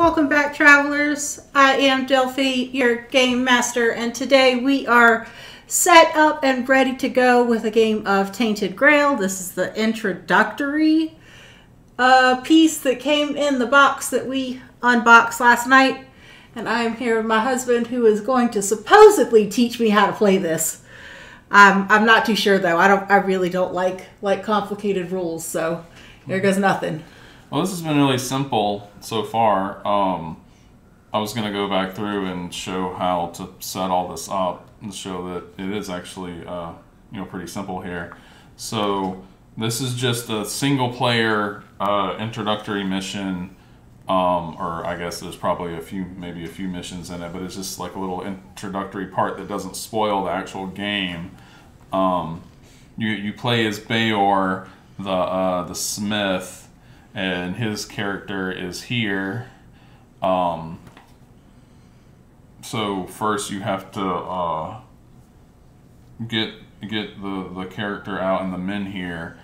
Welcome back, travelers. I am Delphi, your game master, and today we are set up and ready to go with a game of Tainted Grail. This is the introductory uh, piece that came in the box that we unboxed last night. And I am here with my husband who is going to supposedly teach me how to play this. Um, I'm not too sure though. I don't. I really don't like like complicated rules. So there goes nothing. Well, this has been really simple so far. Um, I was going to go back through and show how to set all this up and show that it is actually, uh, you know, pretty simple here. So this is just a single player uh, introductory mission, um, or I guess there's probably a few, maybe a few missions in it, but it's just like a little introductory part that doesn't spoil the actual game. Um, you, you play as Beor, the, uh, the smith, and his character is here. Um, so first you have to uh, get get the the character out in the menhir.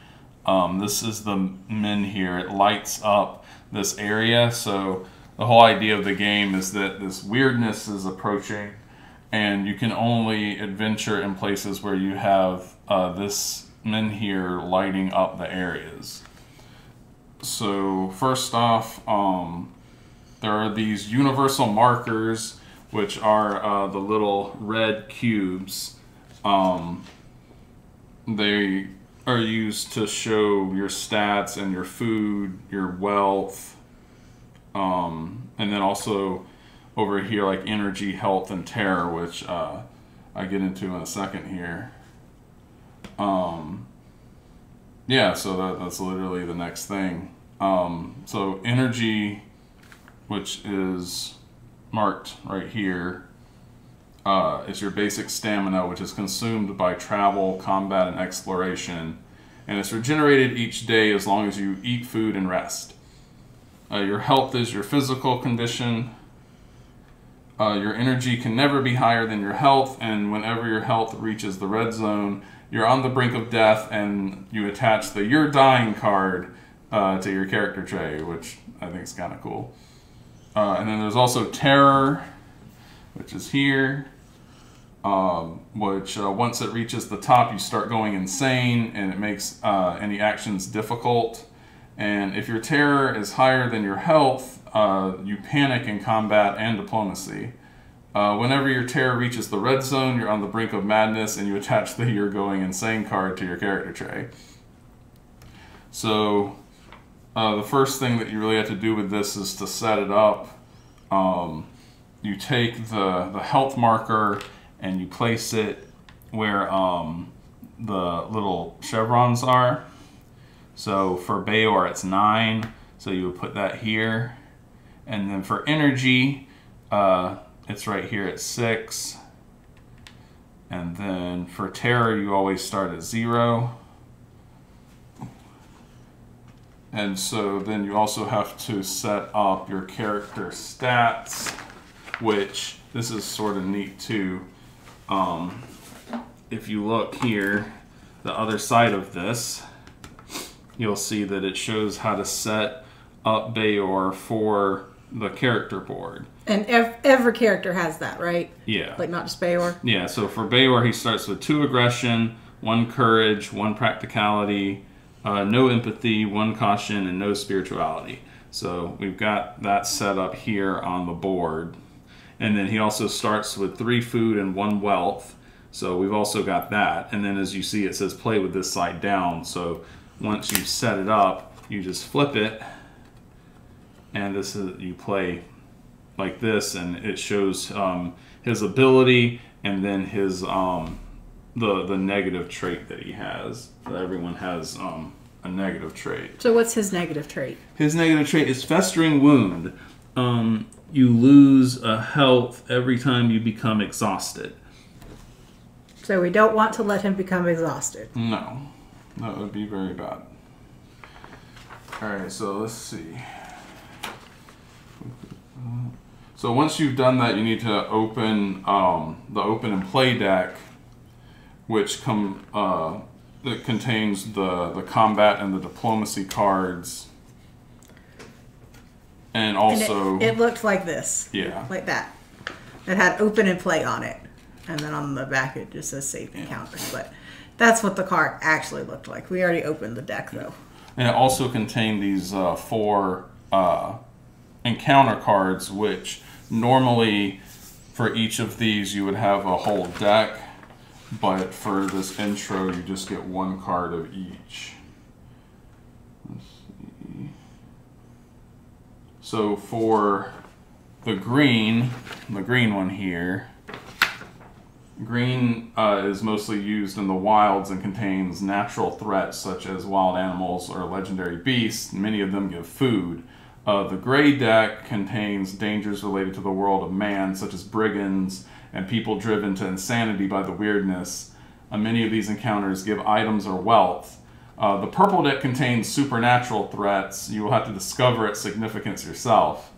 Um, this is the menhir. It lights up this area. So the whole idea of the game is that this weirdness is approaching, and you can only adventure in places where you have uh, this here lighting up the areas. So first off, um, there are these universal markers, which are uh, the little red cubes. Um, they are used to show your stats and your food, your wealth, um, and then also over here like energy, health, and terror, which uh, I get into in a second here. Um, yeah, so that, that's literally the next thing. Um, so energy, which is marked right here, uh, is your basic stamina, which is consumed by travel, combat, and exploration. And it's regenerated each day as long as you eat food and rest. Uh, your health is your physical condition. Uh, your energy can never be higher than your health, and whenever your health reaches the red zone, you're on the brink of death, and you attach the You're Dying card uh, to your character tray, which I think is kind of cool. Uh, and then there's also Terror, which is here, um, which uh, once it reaches the top, you start going insane and it makes uh, any actions difficult. And if your terror is higher than your health, uh, you panic in combat and diplomacy. Uh, whenever your terror reaches the red zone, you're on the brink of madness and you attach the You're Going Insane card to your character tray. So uh, the first thing that you really have to do with this is to set it up. Um, you take the, the health marker and you place it where um, the little chevrons are. So for Beor, it's 9. So you would put that here. And then for energy, uh, it's right here at 6. And then for terror, you always start at 0. And so then you also have to set up your character stats, which this is sort of neat too. Um, if you look here, the other side of this, you'll see that it shows how to set up Beor for the character board. And ev- every character has that, right? Yeah. Like not just Beor? Yeah, so for Beor, he starts with two aggression, one courage, one practicality, uh, no empathy, one caution, and no spirituality. So we've got that set up here on the board. And then he also starts with three food and one wealth. So we've also got that. And then as you see, it says play with this side down. So once you set it up, you just flip it. And this is, you play like this and it shows um, his ability and then his um, the the negative trait that he has. That everyone has um, a negative trait. So what's his negative trait? His negative trait is festering wound. Um, you lose a health every time you become exhausted. So we don't want to let him become exhausted. No, that would be very bad. All right, so let's see. So once you've done that, you need to open um, the open and play deck, which come uh, that contains the the combat and the diplomacy cards. And And also, it, it looked like this. yeah. Like that. It had open and play on it. And then on the back it just says save encounters. But that's what the card actually looked like. We already opened the deck though. And it also contained these uh, four uh, encounter cards, which normally for each of these you would have a whole deck, but for this intro you just get one card of each. So for the green, the green one here, Green uh, is mostly used in the wilds and contains natural threats such as wild animals or legendary beasts. Many of them give food. Uh, the gray deck contains dangers related to the world of man, such as brigands and people driven to insanity by the weirdness. Uh, many of these encounters give items or wealth. Uh, the purple deck contains supernatural threats. You will have to discover its significance yourself.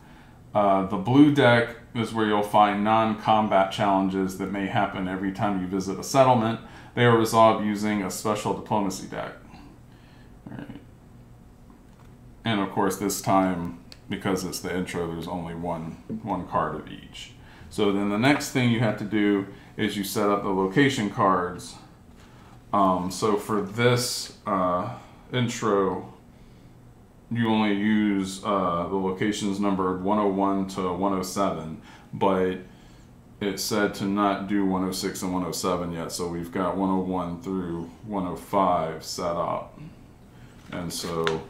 Uh, the blue deck is where you'll find non-combat challenges that may happen every time you visit a settlement. They are resolved using a special diplomacy deck. Alright. And of course, this time, because it's the intro, there's only one one card of each. So then the next thing you have to do is you set up the location cards. Um, so for this uh, intro, you only use uh, the locations numbered 101 to 107, but it said to not do 106 and 107 yet, so we've got 101 through 105 set up. And so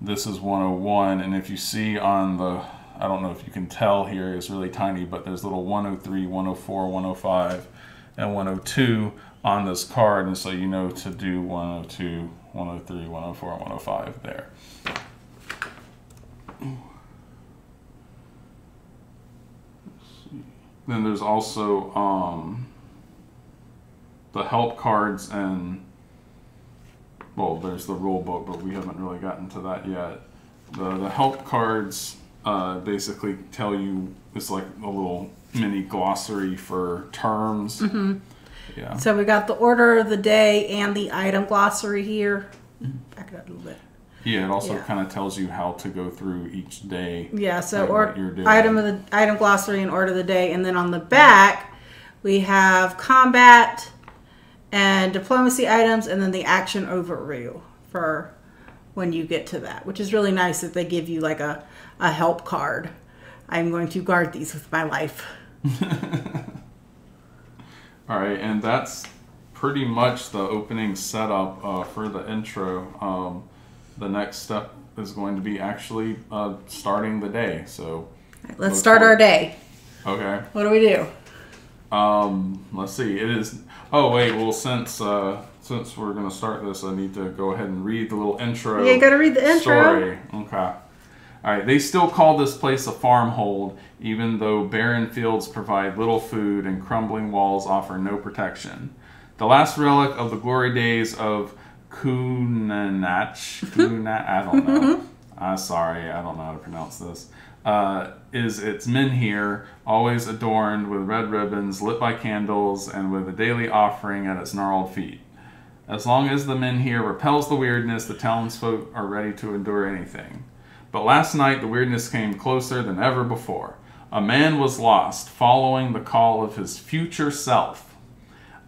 this is 101, and if you see on the, I don't know if you can tell here, it's really tiny, but there's little 103, 104, 105, and 102 on this card, and so you know to do 102, 103, 104, 105 there. Then there's also um, the help cards and well, there's the rule book, but we haven't really gotten to that yet. The the help cards uh, basically tell you it's like a little mini glossary for terms. Mm-hmm. Yeah. So we got the order of the day and the item glossary here. Back it up a little bit. Yeah, it also Yeah. kind of tells you how to go through each day. Yeah, so or item of the item glossary and order of the day, and then on the back we have combat and diplomacy items, and then the action overview for when you get to that, which is really nice that they give you like a a help card. I'm going to guard these with my life. All right, and that's pretty much the opening setup uh, for the intro. Um, the next step is going to be actually uh, starting the day. So, Let's start forward- our day. okay. What do we do? Um, let's see. It is. Oh wait. Well, since uh, since we're gonna start this, I need to go ahead and read the little intro. Yeah, you gotta read the intro. Story. Okay. All right. They still call this place a farmhold, even though barren fields provide little food and crumbling walls offer no protection. The last relic of the glory days of Kunanach. Kuna, I don't know. I'm sorry, I don't know how to pronounce this. Uh, is its menhir, always adorned with red ribbons, lit by candles, and with a daily offering at its gnarled feet. As long as the menhir repels the weirdness, the townsfolk are ready to endure anything. But last night the weirdness came closer than ever before. A man was lost, following the call of his future self.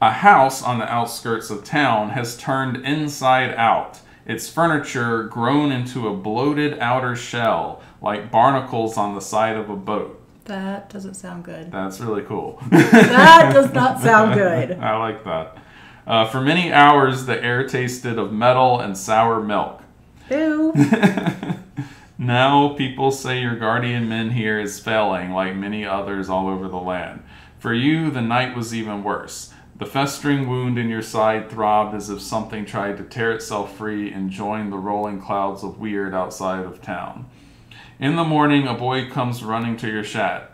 A house on the outskirts of town has turned inside out, its furniture grown into a bloated outer shell, like barnacles on the side of a boat. That doesn't sound good. That's really cool. That does not sound good. I like that. Uh, for many hours, the air tasted of metal and sour milk. Ew. Now people say your guardian menhir is failing, like many others all over the land. For you, the night was even worse. The festering wound in your side throbbed as if something tried to tear itself free and join the rolling clouds of weird outside of town. In the morning, a boy comes running to your shack.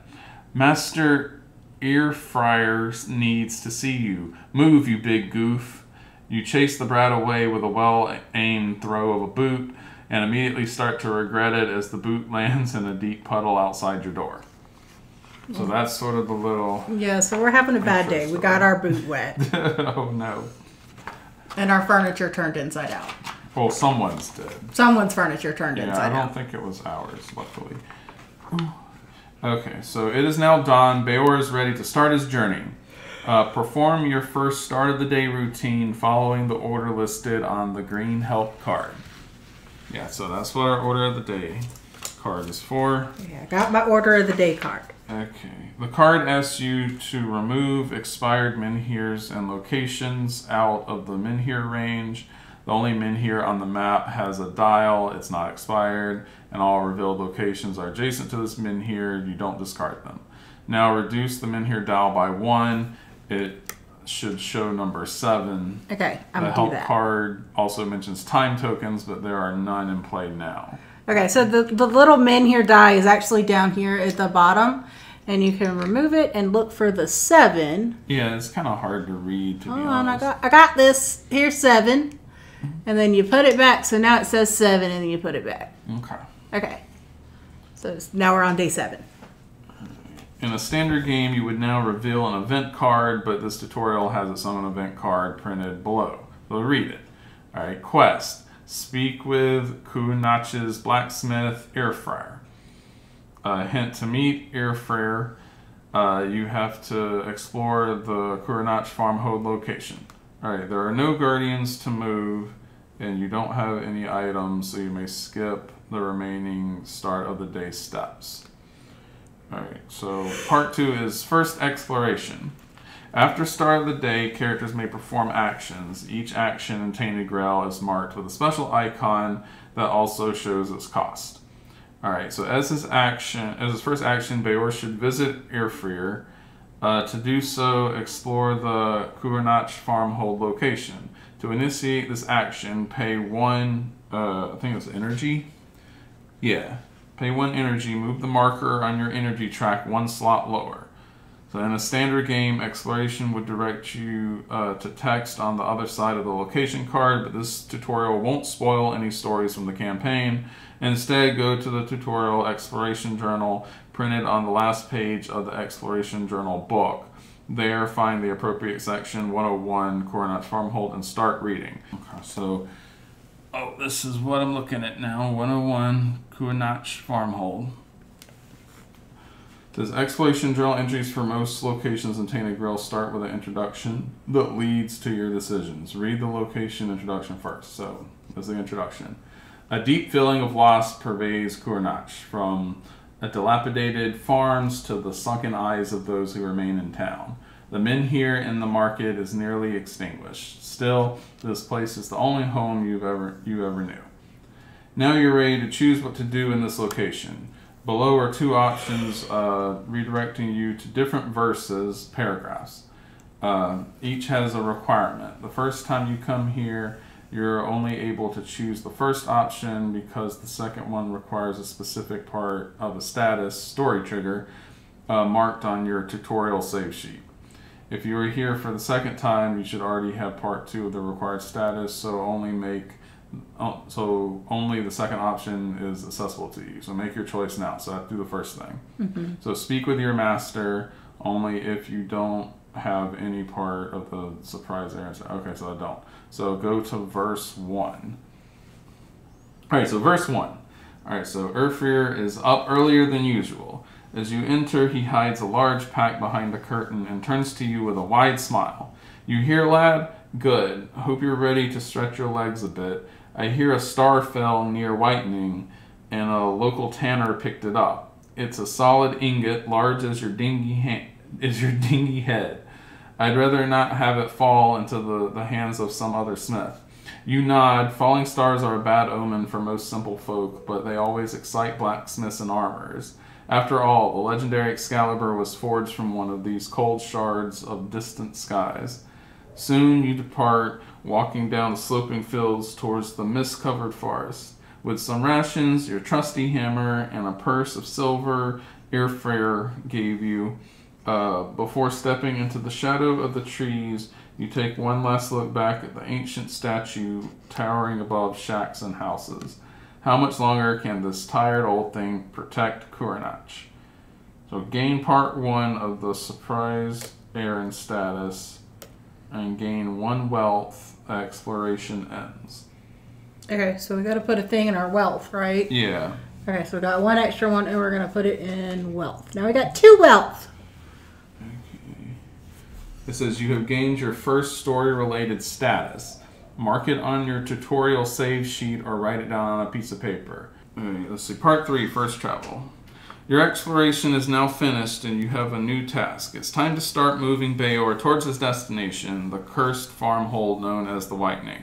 Master Earfriars needs to see you. Move, you big goof. You chase the brat away with a well aimed throw of a boot and immediately start to regret it as the boot lands in a deep puddle outside your door. So that's sort of the little. Yeah, so we're having a bad day. We got our boot wet oh no. and our furniture turned inside out. Well, someone's did. Someone's furniture turned Yeah, I don't out. think it was ours, luckily. Okay, so it is now dawn. Beor is ready to start his journey. Uh, perform your first start of the day routine following the order listed on the green help card. Yeah, so that's what our order of the day card is for. Yeah, I got my order of the day card. Okay. The card asks you to remove expired menhirs and locations out of the menhir range. The only menhir on the map has a dial, it's not expired, and all revealed locations are adjacent to this menhir, You don't discard them. Now reduce the menhir dial by one. It should show number seven. Okay, I'm the help card also mentions time tokens, but there are none in play now. Okay, so the, the little menhir die is actually down here at the bottom, and you can remove it and look for the seven. Yeah, it's kind of hard to read, to be Hold on, I honest. got I got this. Here's seven, and then you put it back. So now it says seven, and then you put it back. Okay. Okay, so now we're on day seven. In a standard game, you would now reveal an event card, but this tutorial has its own event card printed below. So read it. All right, quest. Speak with Cuanacht's blacksmith, Earfryer. Uh, hint to meet Earfryer. Uh, you have to explore the Cuanacht farmhold location. All right, there are no guardians to move, and you don't have any items, so you may skip the remaining start of the day steps. Alright, so part two is first exploration. After start of the day, characters may perform actions. Each action in Tainted Grail is marked with a special icon that also shows its cost. Alright, so as his action, as his first action, Beor should visit Earfreer. Uh, to do so, explore the Cuanacht farmhold location. To initiate this action, pay one, uh, I think it's energy. Yeah, Pay one energy, move the marker on your energy track one slot lower. So in a standard game, exploration would direct you uh, to text on the other side of the location card, but this tutorial won't spoil any stories from the campaign. Instead, go to the tutorial exploration journal printed on the last page of the exploration journal book. There, find the appropriate section 101 Cuanacht Farmhold and start reading. Okay, so Oh, this is what I'm looking at now. 101 Cuanacht Farmhold. Says exploration journal entries for most locations in Tainted Grail start with an introduction that leads to your decisions. Read the location introduction first. So, that's the introduction. A deep feeling of loss pervades Cuanacht, from a dilapidated farms to the sunken eyes of those who remain in town. The menhir in the market is nearly extinguished. Still, this place is the only home you've ever you ever knew. Now you're ready to choose what to do in this location. Below are two options uh, redirecting you to different verses, paragraphs. Uh, each has a requirement. The first time you come here, you're only able to choose the first option because the second one requires a specific part of a status story trigger uh, marked on your tutorial save sheet. If you are here for the second time, you should already have part two of the required status, so only make uh, so only the second option is accessible to you. So make your choice now. So I do the first thing. So speak with your master only if you don't have any part of the surprise answer. Okay, so I don't. So go to verse one. All right, so verse one. All right, so Urfir is up earlier than usual. As you enter, he hides a large pack behind the curtain and turns to you with a wide smile. You hear, lad? Good. Hope you're ready to stretch your legs a bit. I hear a star fell near whitening, and a local tanner picked it up. It's a solid ingot, large as your ha- is your dingy head. I'd rather not have it fall into the, the hands of some other smith. You nod. Falling stars are a bad omen for most simple folk, but they always excite blacksmiths and armorers. After all, the legendary Excalibur was forged from one of these cold shards of distant skies. Soon you depart, walking down the sloping fields towards the mist covered forest. With some rations, your trusty hammer, and a purse of silver Earfrere gave you, uh, before stepping into the shadow of the trees, you take one last look back at the ancient statue towering above shacks and houses. How much longer can this tired old thing protect Cuanacht? So gain part one of the surprise Aaron status and gain one wealth. Exploration ends. Okay, so we got to put a thing in our wealth, right? Yeah. Okay, so we got one extra one, and we're gonna put it in wealth. Now we got two wealth. It says you have gained your first story related status. Mark it on your tutorial save sheet or write it down on a piece of paper. Alright, let's see. Part three, first travel. Your exploration is now finished and you have a new task. It's time to start moving Beor towards his destination, the cursed farmhold known as the Whitening.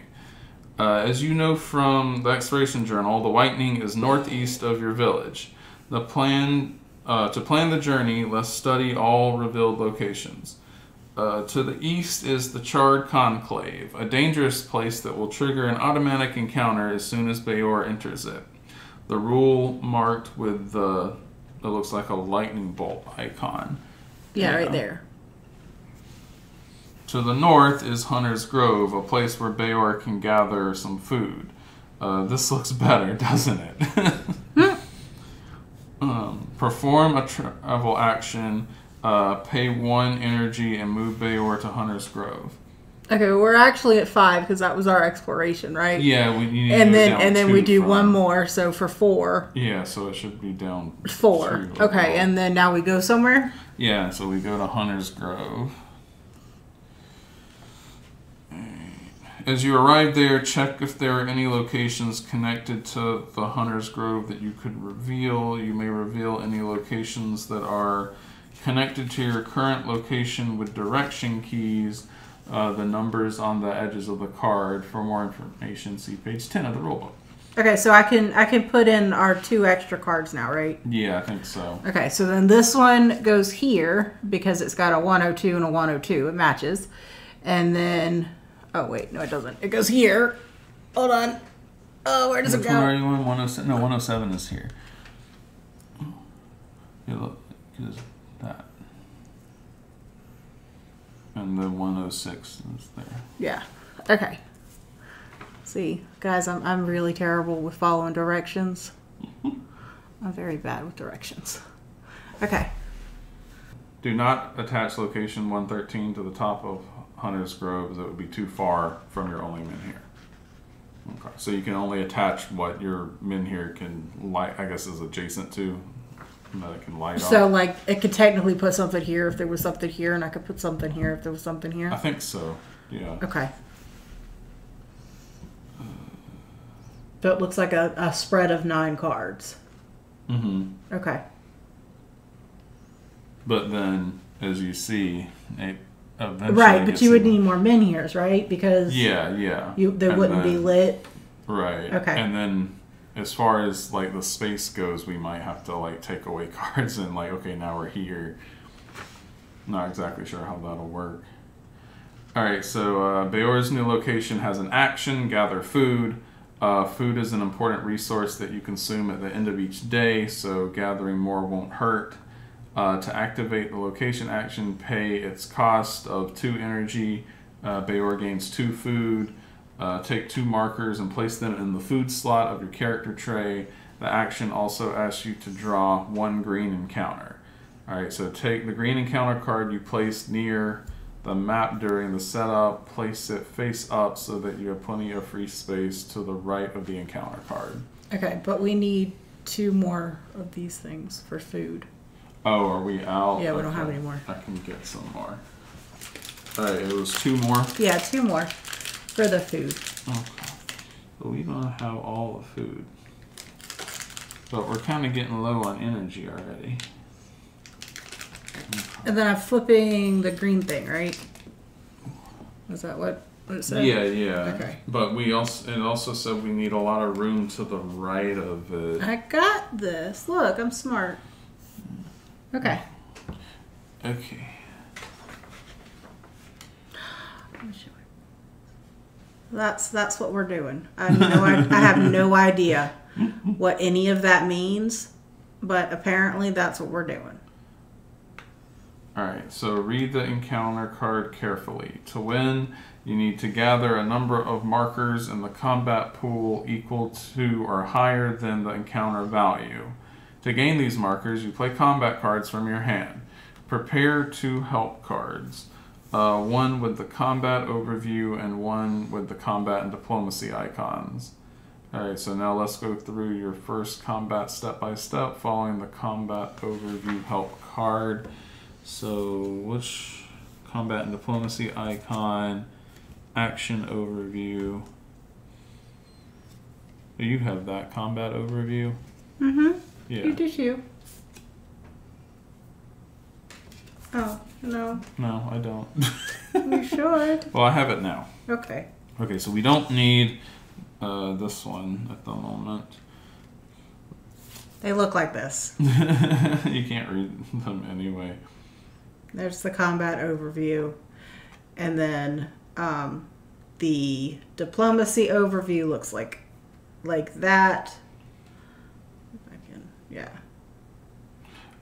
Uh, as you know from the exploration journal, the Whitening is northeast of your village. The plan uh, to plan the journey, let's study all revealed locations. Uh, to the east is the Charred Conclave, a dangerous place that will trigger an automatic encounter as soon as Beor enters it. The rule marked with the it looks like a lightning bolt icon. Yeah, Yeah. right there. To the north is Hunter's Grove, a place where Beor can gather some food. Uh, this looks better, doesn't it? um, perform a travel action, uh, pay one energy, and move Beor to Hunter's Grove. Okay, we're actually at five because that was our exploration, right? Yeah, we need to And then and then we do one more, so for four, Yeah, so it should be down four. Okay, and then now we go somewhere. Yeah, so we go to Hunter's Grove. As you arrive there, check if there are any locations connected to the Hunter's Grove that you could reveal. You may reveal any locations that are connected to your current location with direction keys, uh, the numbers on the edges of the card. For more information, see page 10 of the rulebook. Okay, so I can I can put in our two extra cards now, right? Yeah, I think so. Okay, so then this one goes here because it's got a 102 and a 102. It matches. And then, oh, wait, no, it doesn't. It goes here. Hold on. Oh, where does Which it one are go? you on? 107? No, 107 is here. You look, is that. And the 106 is there. Yeah. Okay. See, guys, I'm, I'm really terrible with following directions. Mm-hmm. I'm very bad with directions. Okay. Do not attach location 113 to the top of Hunter's Grove, it would be too far from your only menhir. Okay, so you can only attach what your menhir can light, I guess, is adjacent to, that can light So, on. like, it could technically put something here if there was something here, and I could put something here if there was something here. I think so, yeah. Okay. So it looks like a, a spread of nine cards. Mm-hmm. Okay. But then, as you see, it eventually Right, but you would need more menhirs, right? Because Yeah, yeah. you they And wouldn't be lit. Right. Okay. And then, as far as like the space goes, we might have to like take away cards and like, okay, now we're here. Not exactly sure how that'll work. All right, so uh, Beor's new location has an action: gather food. Uh, food is an important resource that you consume at the end of each day, so gathering more won't hurt. Uh, to activate the location action, pay its cost of two energy. Uh, Beor gains two food. Uh, take two markers and place them in the food slot of your character tray. The action also asks you to draw one green encounter. Alright, so take the green encounter card you placed near the map during the setup, place it face up so that you have plenty of free space to the right of the encounter card. Okay, but we need two more of these things for food. Oh, are we out? Yeah, we don't have any more. I can get some more. Alright, it was two more. Yeah, two more for the food. Okay. But we don't have all the food. But we're kind of getting low on energy already. And then I'm flipping the green thing, right? Is that what, what it said? Yeah, yeah. Okay. But we also it also said we need a lot of room to the right of it. I got this. Look, I'm smart. Okay. Okay. That's that's what we're doing. I no, I, I have no idea what any of that means, but apparently that's what we're doing. Alright, so read the encounter card carefully. To win, you need to gather a number of markers in the combat pool equal to or higher than the encounter value. To gain these markers, you play combat cards from your hand. Prepare two help cards. Uh, one with the combat overview and one with the combat and diplomacy icons. All right, so now let's go through your first combat step by step, following the combat overview help card. So, which combat and diplomacy icon, action overview. You have that combat overview. Mm-hmm. Yeah. You did you. Oh, no. No, I don't. You should. well, I have it now. Okay. Okay, so we don't need uh, this one at the moment. They look like this. you can't read them anyway. There's the combat overview. And then um, the diplomacy overview looks like like that. If I can, yeah.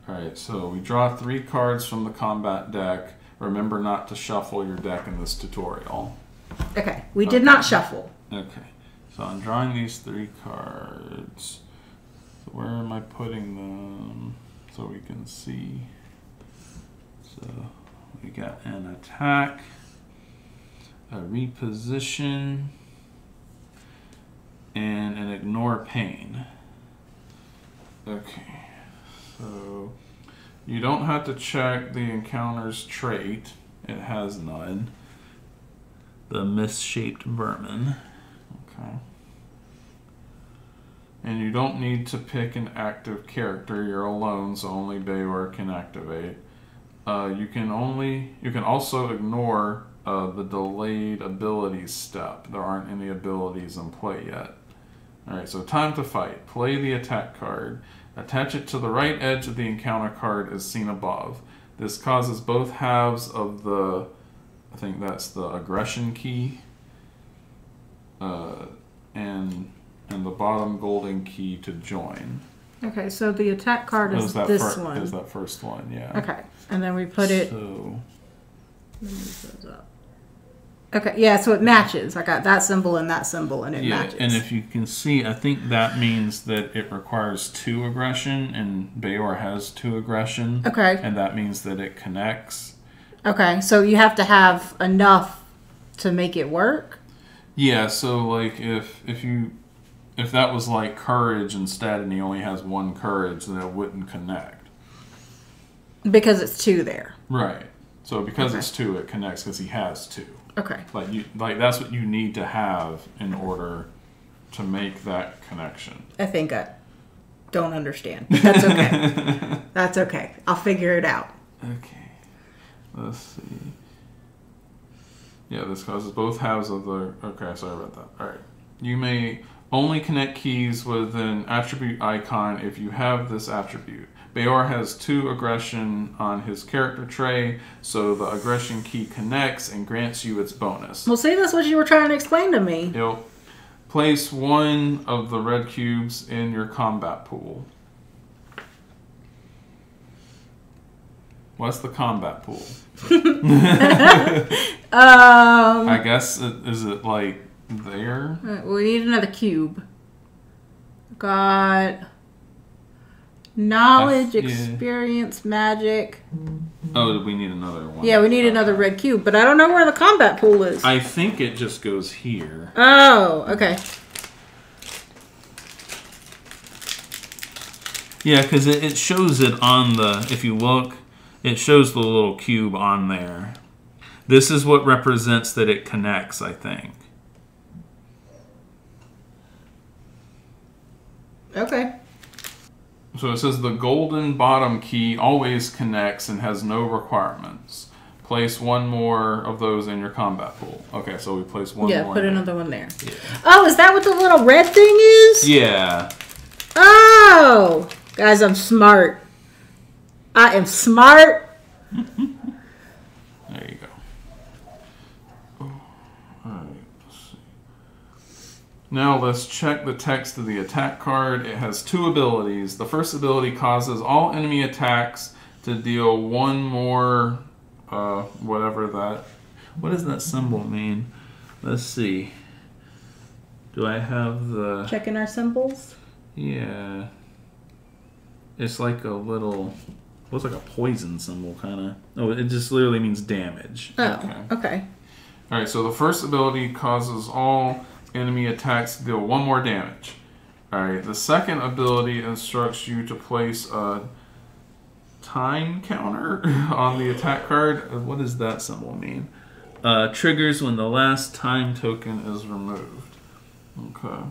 Alright, so we draw three cards from the combat deck. Remember not to shuffle your deck in this tutorial. Okay. We did not shuffle. Okay, so I'm drawing these three cards. So where am I putting them so we can see? So we got an attack, a reposition, and an ignore pain. Okay, so you don't have to check the encounter's trait, it has none. The misshaped vermin. Okay. And you don't need to pick an active character. You're alone, so only Beor can activate. Uh, you can only you can also ignore uh, the delayed abilities step. There aren't any abilities in play yet. Alright, so time to fight. Play the attack card. Attach it to the right edge of the encounter card as seen above. This causes both halves of the I think that's the aggression key. Uh, and and the bottom golden key to join. Okay, so the attack card Is is that this one. Is that first one? Yeah. Okay. And then we put it So Let me move those up. Okay, yeah, so it matches. I got that symbol and that symbol, and it yeah, matches. and if you can see, I think that means that it requires two aggression, and Beor has two aggression, okay, and that means that it connects. okay, so you have to have enough to make it work. Yeah. So like if if you if that was like courage instead, and he only has one courage, then it wouldn't connect. Because it's two there. Right. So because Okay. it's two, it connects because he has two. Okay. Like you, like that's what you need to have in order to make that connection. I think I don't understand. That's okay. That's okay. I'll figure it out. Okay. Let's see. Yeah, this causes both halves of the. Okay, sorry about that. All right. You may only connect keys with an attribute icon if you have this attribute. Beor has two aggression on his character tray, so the aggression key connects and grants you its bonus. Well, see, that's what you were trying to explain to me. Yep. Place one of the red cubes in your combat pool. What's the combat pool? Um, I guess it, is it like there? We need another cube. Got knowledge, yeah. experience, magic. Oh, we need another one. Yeah, we need another red cube, but I don't know where the combat pool is. I think it just goes here. Oh, okay. Yeah, because it, it shows it on the. If you look, it shows the little cube on there. This is what represents that it connects. I think. Okay. So it says the golden bottom key always connects and has no requirements. Place one more of those in your combat pool. Okay, so we place one yeah, more. put in there. another one there. Yeah. Oh, is that what the little red thing is? Yeah. Oh, guys, I'm smart. I am smart. There you go. Oh, Alright, let's see. Now let's check the text of the attack card. It has two abilities. The first ability causes all enemy attacks to deal one more, uh, whatever that. What does that symbol mean? Let's see. Do I have the. Checking our symbols. Yeah. It's like a little. Looks like a poison symbol, kind of. Oh, it just literally means damage. Oh, okay. Alright, so the first ability causes all enemy attacks deal one more damage. Alright, the second ability instructs you to place a time counter on the attack card. Uh, What does that symbol mean? Uh, triggers when the last time token is removed. Okay.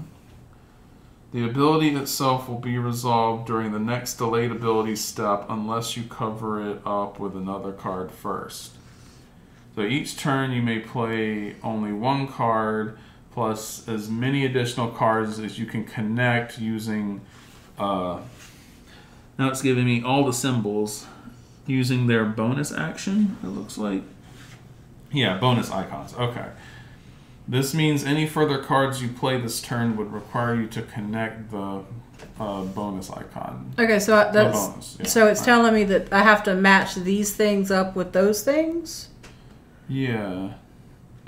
The ability itself will be resolved during the next delayed ability step unless you cover it up with another card first. So each turn you may play only one card plus as many additional cards as you can connect using. Uh, now it's giving me all the symbols using their bonus action, it looks like. Yeah, bonus icons. Okay. This means any further cards you play this turn would require you to connect the uh, bonus icon. Okay, so I- that's bonus, yeah. so it's telling me that I have to match these things up with those things. Yeah.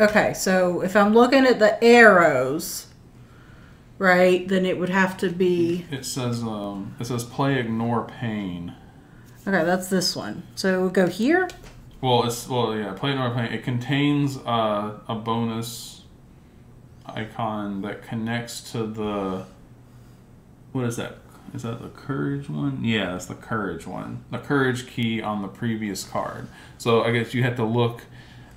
Okay, so if I'm looking at the arrows, right, then it would have to be It says um, it says play ignore pain. okay. That's this one. So it would go here. Well, it's well, yeah. Play ignore pain. It contains uh, a bonus icon that connects to the. What is that? Is that the courage one? Yeah, that's the courage one. The courage key on the previous card. So I guess you have to look.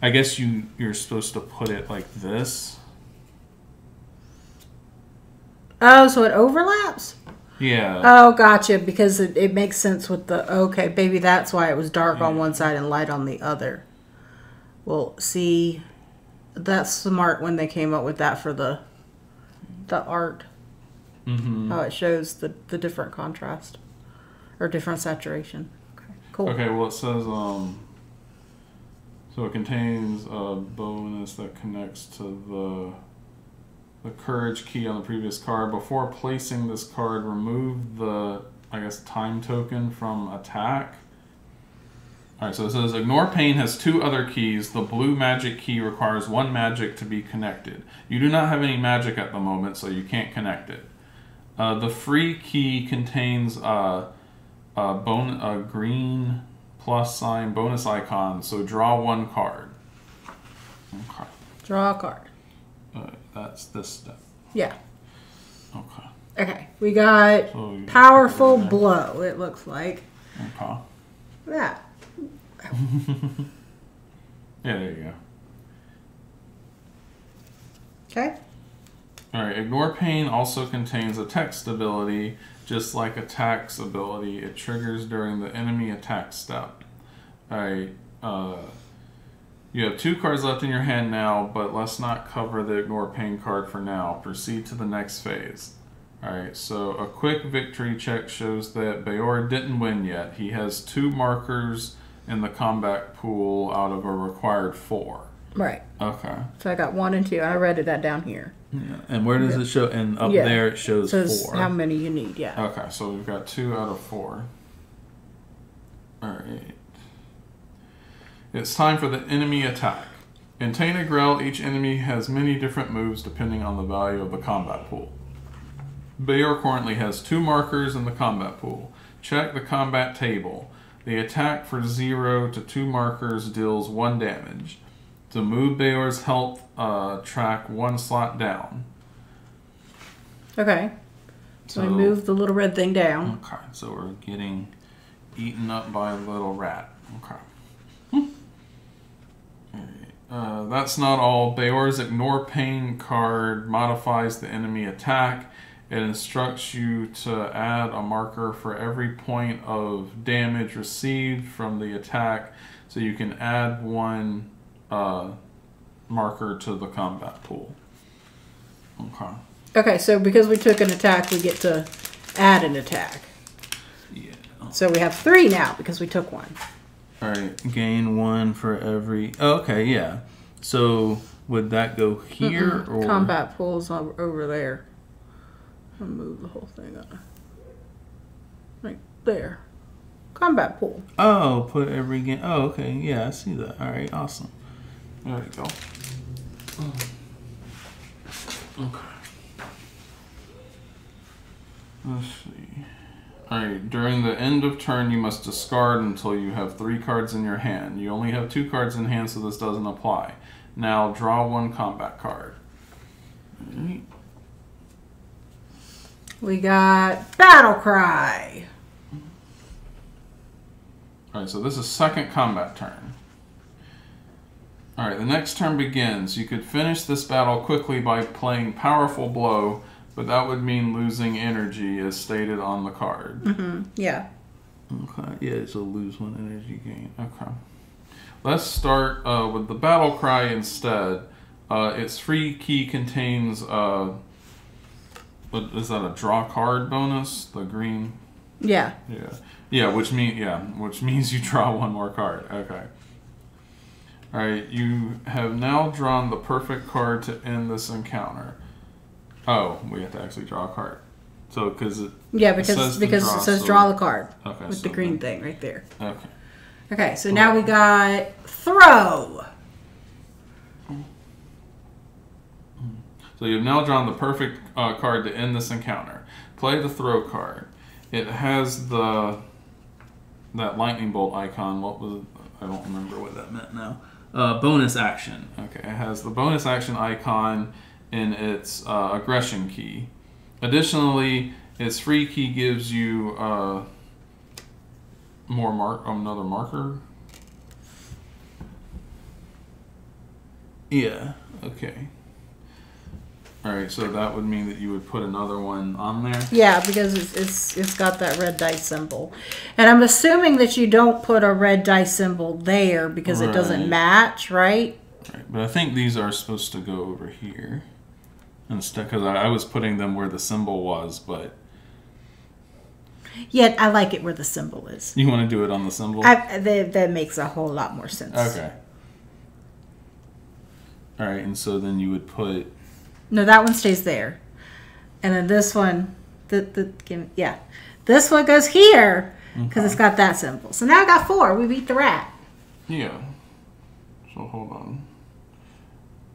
I guess you you're supposed to put it like this. Oh, so it overlaps. Yeah. Oh, gotcha. Because it, it makes sense with the okay, maybe that's why it was dark on one side and light on the other. Well, see, that's smart when they came up with that for the the art. mm-hmm. How it shows the the different contrast or different saturation. Okay, cool. Okay, well it says um so it contains a bonus that connects to the the courage key on the previous card. Before placing this card, remove the I guess time token from attack. Alright, so it says ignore pain has two other keys. The blue magic key requires one magic to be connected. You do not have any magic at the moment, so you can't connect it. Uh, the free key contains uh, a, bone, a green plus sign bonus icon, so draw one card. Okay. Draw a card. Uh, that's this step. Yeah. Okay. Okay. We got So powerful blow. It looks like Okay. yeah. Yeah, there you go. Okay. Alright, Ignore Pain also contains a text ability, just like Attack's ability. It triggers during the enemy attack step. Alright, uh, you have two cards left in your hand now, but let's not cover the Ignore Pain card for now. Proceed to the next phase. Alright, so a quick victory check shows that Beor didn't win yet. He has two markers in the combat pool out of a required four. Right. Okay. So I got one and two. I read it that down here. Yeah. And where does it show? And up Yeah. there it shows says four. how many you need. Yeah. Okay, so we've got two out of four. Alright. It's time for the enemy attack. In Tainted Grail, each enemy has many different moves depending on the value of the combat pool. Beor currently has two markers in the combat pool. Check the combat table. The attack for zero to two markers deals one damage. To move Beor's health, uh, track one slot down. Okay. So, we move the little red thing down. Okay, so we're getting eaten up by a little rat. Okay. Alright, Uh, that's not all. Beor's Ignore Pain card modifies the enemy attack. It instructs you to add a marker for every point of damage received from the attack, so you can add one uh, marker to the combat pool. Okay. Okay. So because we took an attack, we get to add an attack. Yeah. So we have three now because we took one. All right, gain one for every. Oh, okay, yeah. So would that go here or Combat pools over there. I'll move the whole thing up. Right there. Combat pool. Oh, put every gain. Oh, okay, yeah, I see that. All right, awesome. There you go. Oh. Okay. Let's see. Alright, during the end of turn, you must discard until you have three cards in your hand. You only have two cards in hand, so this doesn't apply. Now, draw one combat card. Alright. we got Battle Cry. Alright, so this is second combat turn. Alright, the next turn begins. You could finish this battle quickly by playing Powerful Blow, but that would mean losing energy as stated on the card. Mm-hmm. Yeah. Okay, yeah, so lose one energy gain. Okay. Let's start uh, with the Battle Cry instead. Uh, its free key contains, uh, what is that, a draw card bonus? The green? Yeah. Yeah. Yeah, which mean yeah, which means you draw one more card. Okay. All right, you have now drawn the perfect card to end this encounter. Oh, we have to actually draw a card. So, because it Yeah, It because says because draw, it says so- draw the card okay with so the green then- thing right there. Okay. Okay, so now we got throw. So you've now drawn the perfect uh, card to end this encounter. Play the throw card. It has the that lightning bolt icon. What was I don't remember what that meant now. Uh, bonus action. Okay, it has the bonus action icon in its uh, aggression key. Additionally, its free key gives you uh, more mark another marker. Yeah. Okay. All right, so that would mean that you would put another one on there. Yeah, because it's, it's it's got that red dice symbol, and I'm assuming that you don't put a red dice symbol there because it doesn't Right. match, right? Right, but I think these are supposed to go over here instead, because I, I was putting them where the symbol was, but Yet I like it where the symbol is. you want to do it on the symbol. I, that, that makes a whole lot more sense. okay. All right, and so then you would put No, that one stays there, and then this one, the the yeah, this one goes here because it's got that symbol. So now I got four. We beat the rat. yeah. So hold on.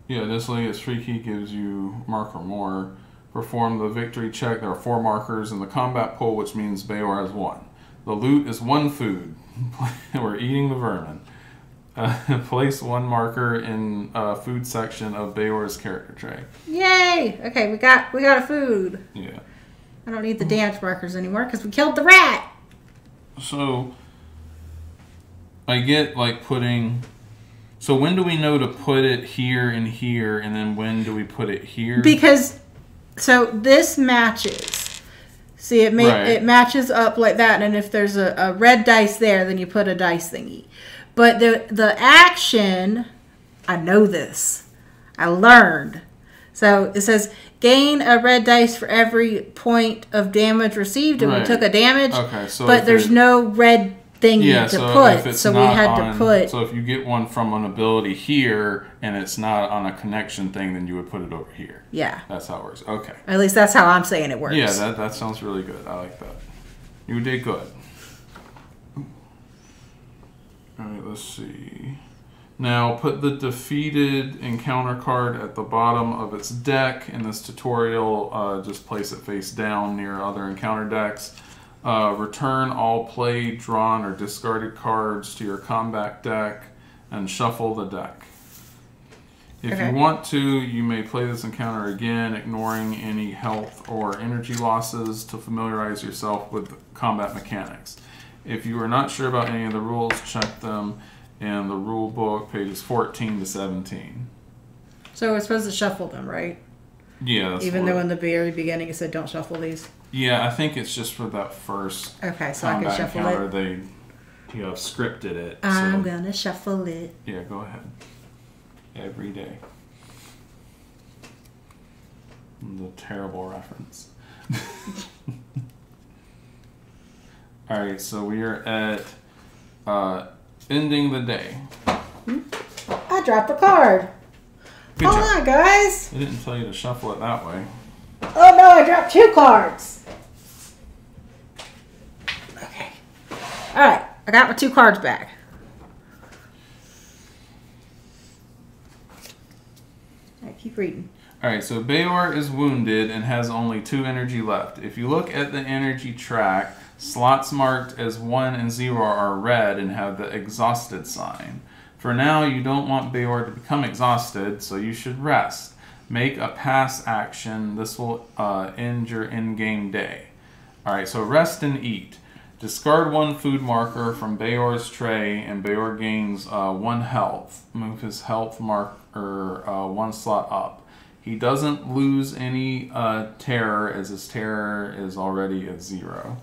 Yeah, this its free key gives you marker more. Perform the victory check. There are four markers in the combat pool, which means Beor has one. The loot is one food. We're eating the vermin. Uh, place one marker in uh, food section of Beor's character tray. Yay! Okay, we got we got a food. Yeah. I don't need the dance markers anymore because we killed the rat. So I get like putting. So when do we know to put it here and here, and then when do we put it here? Because so this matches. See, it ma- Right. it matches up like that, and if there's a, a red dice there, then you put a dice thingy. But the the action, I know this. I learned. So it says gain a red dice for every point of damage received, and we took a damage. Okay, so but there's no red thingy yeah, to so put, so we had on- to put. So if you get one from an ability here and it's not on a connection thing, then you would put it over here. yeah, That's how it works. Okay. at least that's how I'm saying it works. Yeah, that, that sounds really good. I like that. You did good. Alright, let's see. Now put the defeated encounter card at the bottom of its deck. In this tutorial, uh, just place it face down near other encounter decks. Uh, return all played, drawn, or discarded cards to your combat deck and shuffle the deck. If Okay. you want to, you may play this encounter again, ignoring any health or energy losses to familiarize yourself with combat mechanics. If you are not sure about any of the rules, check them in the rule book, pages 14 to 17. So we're supposed to shuffle them, right? Yeah, Even though in the very beginning it said don't shuffle these. yeah, I think it's just for that first Okay, so I can shuffle encounter. it. They, you know, scripted it. I'm so, gonna shuffle it. yeah, go ahead. Every day. The terrible reference. All right, so we are at uh, ending the day. I dropped a card. Good Hold job. on, guys. I didn't tell you to shuffle it that way. Oh no, I dropped two cards. Okay. All right, I got my two cards back. All right, keep reading. Alright, so Beor is wounded and has only two energy left. If you look at the energy track, slots marked as 1 and 0 are red and have the exhausted sign. For now, you don't want Beor to become exhausted, so you should rest. Make a pass action. This will uh, end your in-game day. All right, so rest and eat. Discard one food marker from Beor's tray, and Beor gains uh, one health. Move his health marker uh, one slot up. He doesn't lose any uh, terror, as his terror is already at zero.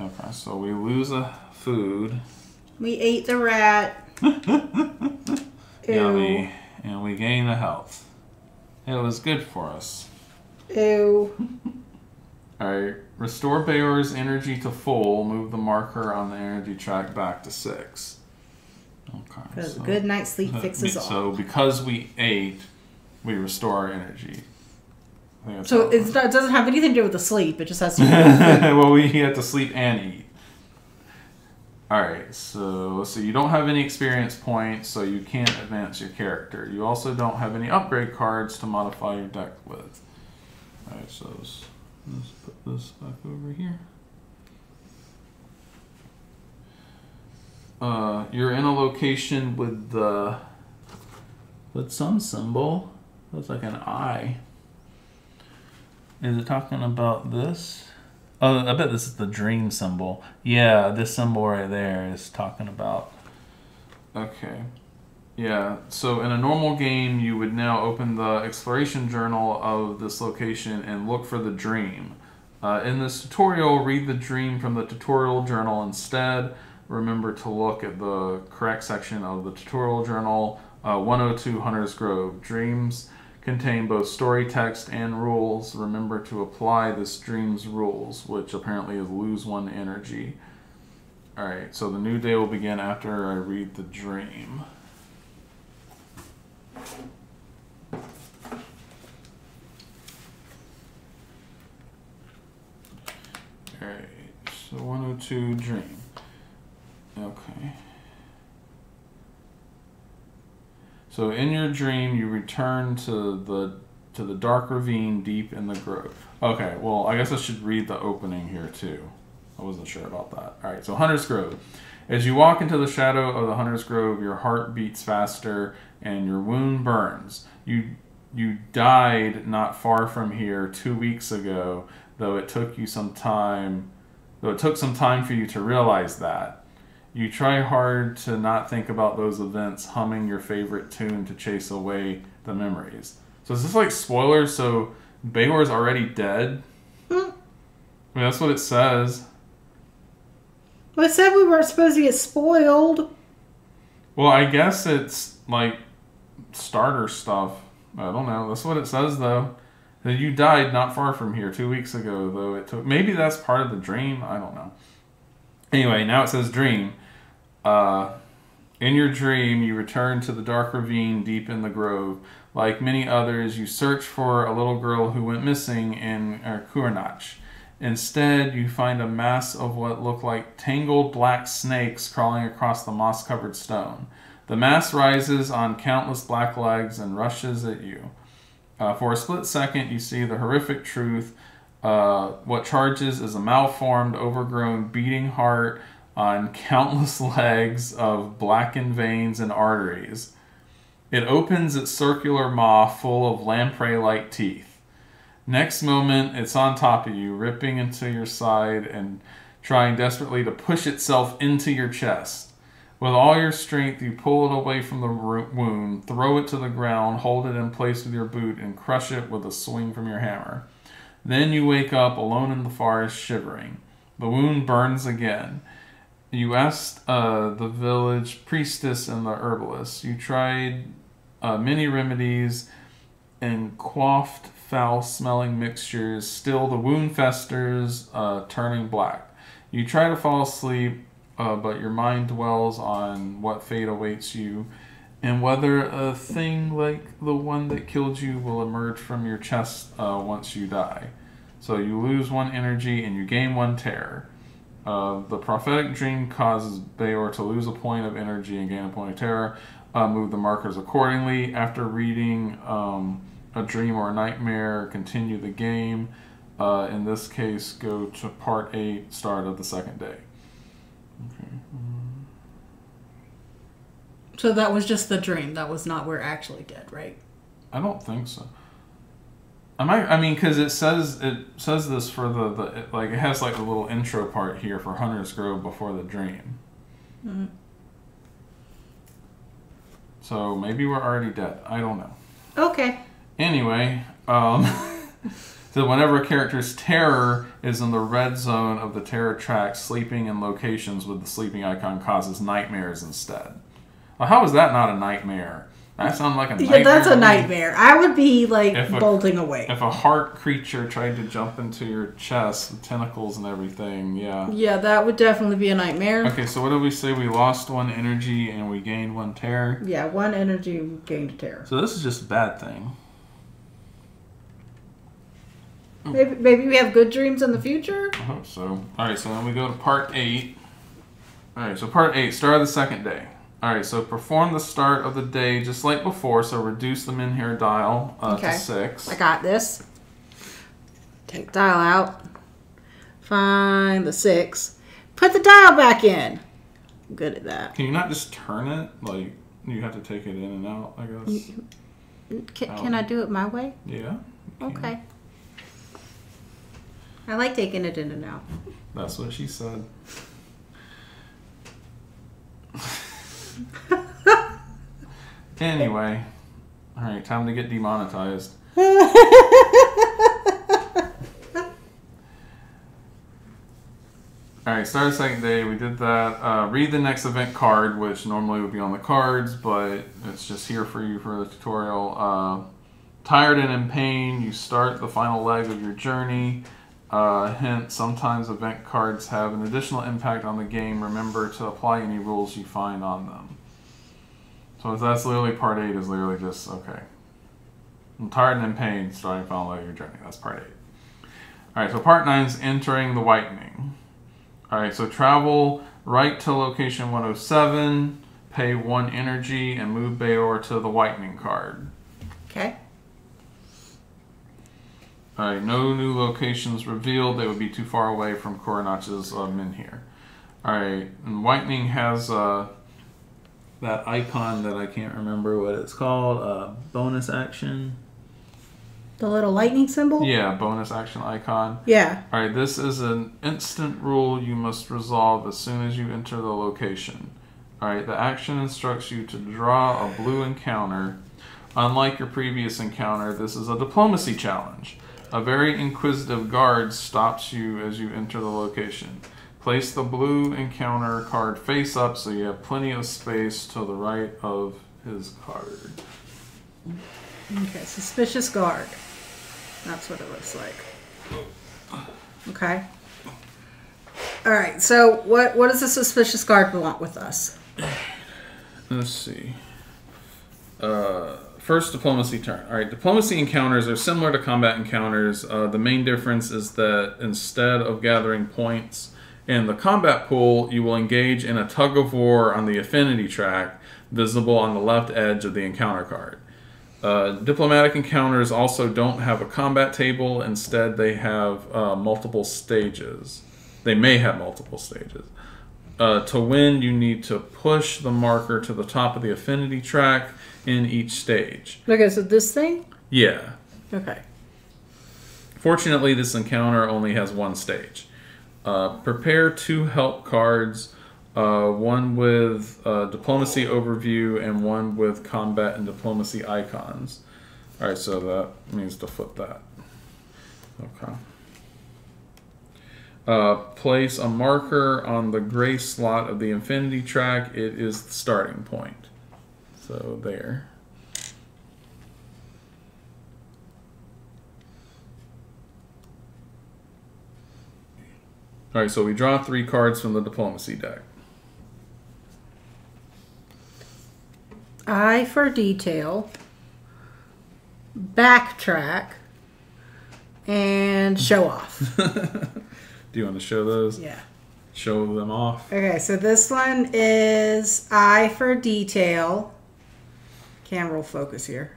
Okay, so we lose a food. We ate the rat. Yummy. And we gain a health. It was good for us. Ew. Alright, restore Beor's energy to full. Move the marker on the energy track back to six. Okay. So- good night's sleep fixes all. So because we ate, we restore our energy. I think that's So it it's not, it doesn't have anything to do with the sleep. It just has to do with well, we have to sleep and eat. All right, so let's see. You don't have any experience points, so you can't advance your character. You also don't have any upgrade cards to modify your deck with. All right, so let's, let's put this back over here. Uh, you're in a location with the with some symbol. Looks like an eye. Is it talking about this? Oh, I bet this is the dream symbol. Yeah, this symbol right there is talking about. Okay. Yeah, so in a normal game, you would now open the exploration journal of this location and look for the dream. Uh, in this tutorial, read the dream from the tutorial journal instead. Remember to look at the correct section of the tutorial journal. Uh, 102 Hunter's Grove. Dreams contain both story text and rules. Remember to apply this dream's rules, which apparently is lose one energy. Alright, so the new day will begin after I read the dream. Alright, so 102 dream. Okay. So in your dream, you return to the to the dark ravine deep in the grove. Okay, well, I guess I should read the opening here too. I wasn't sure about that. All right, so Hunter's Grove. As you walk into the shadow of the Hunter's Grove, your heart beats faster and your wound burns. You you died not far from here two weeks ago, though it took you some time. Though it took some time for you to realize that. You try hard to not think about those events, humming your favorite tune to chase away the memories. So is this like spoilers? So Beor's already dead? Hmm. I mean, that's what it says. Well, it said we weren't supposed to get spoiled. Well, I guess it's like starter stuff. I don't know. That's what it says though. That you died not far from here two weeks ago, though it took. Maybe that's part of the dream. I don't know. Anyway, now it says dream. Uh, in your dream, you return to the dark ravine deep in the grove. Like many others, you search for a little girl who went missing in uh, Cuanacht. Instead, you find a mass of what look like tangled black snakes crawling across the moss covered stone. The mass rises on countless black legs and rushes at you. Uh, for a split second, you see the horrific truth. Uh, what charges is a malformed, overgrown, beating heart on countless legs of blackened veins and arteries. It opens its circular maw full of lamprey like teeth. Next moment, it's on top of you, ripping into your side and trying desperately to push itself into your chest. With all your strength, you pull it away from the wound, throw it to the ground, hold it in place with your boot, and crush it with a swing from your hammer. Then you wake up alone in the forest, shivering. The wound burns again. You asked uh, the village priestess and the herbalist. You tried uh, many remedies and quaffed foul smelling mixtures. Still, the wound festers, uh, turning black. You try to fall asleep, uh, but your mind dwells on what fate awaits you and whether a thing like the one that killed you will emerge from your chest uh, once you die. So you lose one energy and you gain one terror. Uh, the prophetic dream causes Beor to lose a point of energy and gain a point of terror. Uh, move the markers accordingly. After reading um, a dream or a nightmare, continue the game. Uh, in this case, go to part 8, start of the second day. Okay. So that was just the dream. That was not where actually dead, right? I don't think so. I might. I mean, because it says it says this for the the it, like it has like a little intro part here for Hunter's Grove before the dream. Mhm. So maybe we're already dead. I don't know. Okay. Anyway, um, so whenever a character's terror is in the red zone of the terror track, sleeping in locations with the sleeping icon causes nightmares instead. Well, how is that not a nightmare? That sounds like a nightmare. Yeah, that's a nightmare. I would be like If a- bolting away. If a heart creature tried to jump into your chest with tentacles and everything, yeah. Yeah, that would definitely be a nightmare. Okay, so what did we say? We lost one energy and we gained one terror. Yeah, one energy gained a terror. So this is just a bad thing. Maybe maybe we have good dreams in the future. I hope so. All right, so then we go to part eight. All right, so part eight, start of the second day. All right, so perform the start of the day just like before. So reduce the here. dial uh, Okay. to six. I got this. Take dial out. Find the six. Put the dial back in. I'm good at that. Can you not just turn it? Like you have to take it in and out. I guess. Can, can I do it my way? Yeah. Okay. I like taking it in and out. That's what she said. anyway, all right, time to get demonetized. All right, start the second day. We did that. Uh, read the next event card, which normally would be on the cards, but it's just here for you for the tutorial. Uh, tired and in pain, you start the final leg of your journey. Uh, hint, sometimes event cards have an additional impact on the game. Remember to apply any rules you find on them. So that's literally part 8 is literally just, okay. I'm tired and in pain, starting leg of your journey. That's part 8. Alright, so part 9 is entering the whitening. Alright, so travel right to location 107, pay 1 energy, and move Beor to the whitening card. Okay. Alright, no new locations revealed. They would be too far away from Cuanacht's uh, menhir. Alright, and Whitening has uh, that icon that I can't remember what it's called. Uh, bonus action? The little lightning symbol? Yeah, bonus action icon. Yeah. Alright, this is an instant rule you must resolve as soon as you enter the location. Alright, the action instructs you to draw a blue encounter. Unlike your previous encounter, this is a diplomacy challenge. A very inquisitive guard stops you as you enter the location. Place the blue encounter card face up so you have plenty of space to the right of his card. Okay, suspicious guard. That's what it looks like. Okay. All right. So, what what does the suspicious guard want with us? Let's see. Uh, first diplomacy turn. All right, diplomacy encounters are similar to combat encounters. Uh, the main difference is that instead of gathering points in the combat pool, you will engage in a tug of war on the affinity track, visible on the left edge of the encounter card. Uh, diplomatic encounters also don't have a combat table. Instead, they have uh, multiple stages. They may have multiple stages. Uh, to win, you need to push the marker to the top of the affinity track in each stage. Okay, so this thing. Yeah. Okay. Fortunately, this encounter only has one stage. Uh, prepare two help cards, uh, one with uh, diplomacy overview and one with combat and diplomacy icons. All right, so that means to flip that. Okay. Uh, place a marker on the gray slot of the affinity track. It is the starting point. So there. All right, so we draw three cards from the diplomacy deck. Eye for detail. Backtrack. And show off. Do you want to show those? yeah. Show them off. Okay, so this one is eye for detail camera will focus here.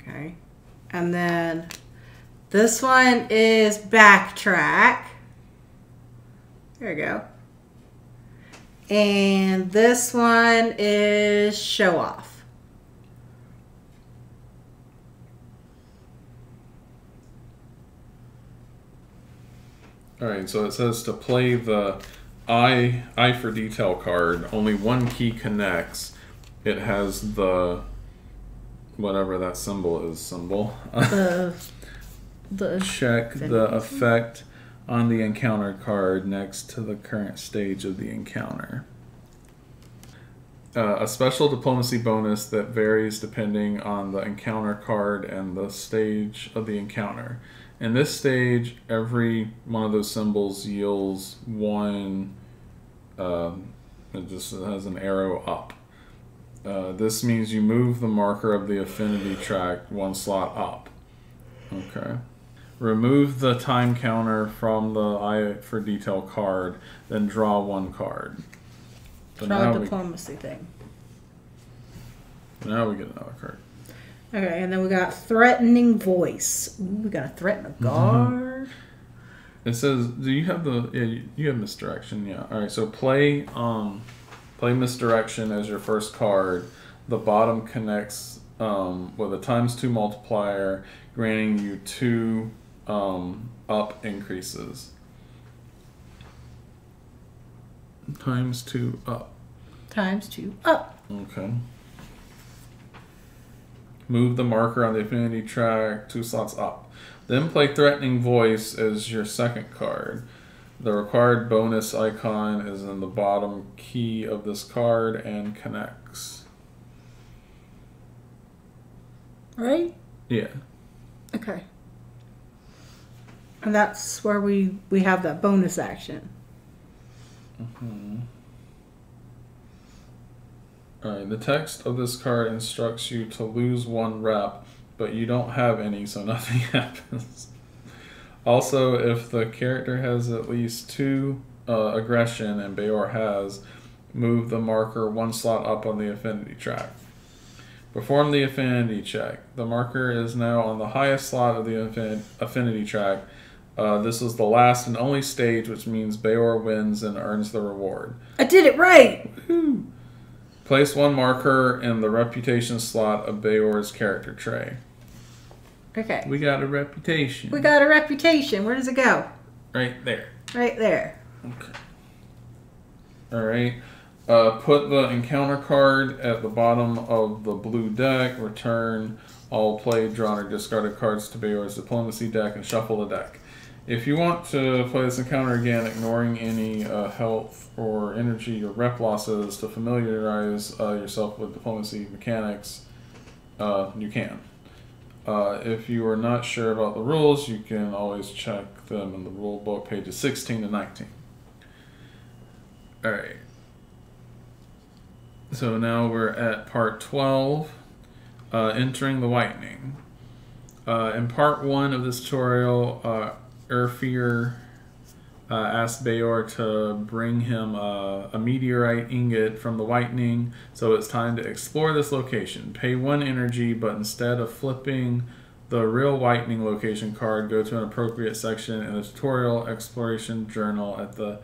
Okay. And then this one is backtrack. There we go. And this one is show off. All right, so it says to play the eye, eye for detail card, only one key connects it has the whatever that symbol is symbol. The the Check the effect on the encounter card next to the current stage of the encounter. Uh, a special diplomacy bonus that varies depending on the encounter card and the stage of the encounter. In this stage, every one of those symbols yields one. Um, it just has an arrow up. Uh, this means you move the marker of the affinity track one slot up. Okay. Remove the time counter from the eye for detail card, then draw one card. So draw a we, diplomacy thing. now we get another card. Okay, and then we got threatening voice. Ooh, we got to threaten a guard. It says, "Do you have the? Yeah, you, you have misdirection. Yeah. All right. So play, um, play misdirection as your first card. The bottom connects um, with a times two multiplier, granting you two um, up increases. Times two up. Times two up. Okay. Move the marker on the affinity track two slots up. Then play Threatening Voice as your second card. The required bonus icon is in the bottom key of this card and connects. Right? Yeah. Okay. And that's where we we have that bonus action. Mm-hmm. Alright, the text of this card instructs you to lose one rep, but you don't have any, so nothing happens. Also, if the character has at least two uh, aggression, and Beor has, move the marker one slot up on the affinity track. Perform the affinity check. The marker is now on the highest slot of the affin- affinity track. Uh, this is the last and only stage, which means Beor wins and earns the reward. I did it right. Place one marker in the reputation slot of Beor's character tray. Okay. We got a reputation. We got a reputation. Where does it go? right there. Right there. Okay. All right. Uh, put the encounter card at the bottom of the blue deck. Return all played, drawn, or discarded cards to Beor's diplomacy deck and shuffle the deck. If you want to play this encounter again, ignoring any uh, health or energy or rep losses to familiarize uh, yourself with diplomacy mechanics, uh, you can. Uh, if you are not sure about the rules, you can always check them in the rule book, pages 16 to 19. Alright. So now we're at part 12, uh, entering the whitening. Uh, in part 1 of this tutorial, uh, uh, asked Beor to bring him a, a meteorite ingot from the whitening, so it's time to explore this location. Pay one energy, but instead of flipping the real whitening location card, go to an appropriate section in the tutorial exploration journal at the